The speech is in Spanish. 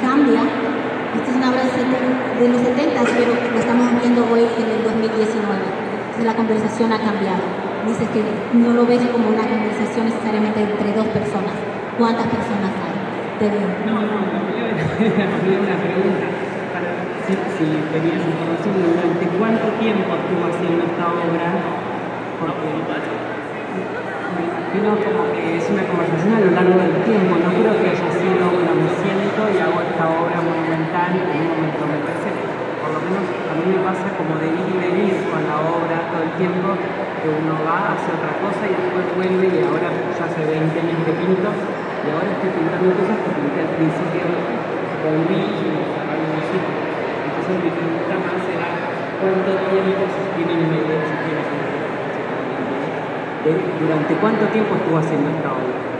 cambia. Esta es una obra de los 70, pero lo estamos viendo hoy en el 2019. Entonces la conversación ha cambiado. Dices que no lo ves como una conversación necesariamente entre dos personas. ¿Cuántas personas hay? Te No, no, no, una pregunta. Si, si tenías información, ¿durante cuánto tiempo estuvo haciendo esta obra? Porque imagino como que es una conversación a lo largo del tiempo, no creo que haya sido, bueno, me siento y hago esta obra monumental en un momento, me parece, por lo menos a mí me pasa como de ir y venir con la obra todo el tiempo, que uno va, hace otra cosa y después vuelve y ahora ya hace 20 años que pinto y ahora estoy pintando cosas que pinté al principio, volví y algo así. Entonces mi pregunta más era cuánto tiempo se tiene en medio, tienes ¿Durante cuánto tiempo estuvo haciendo esta obra?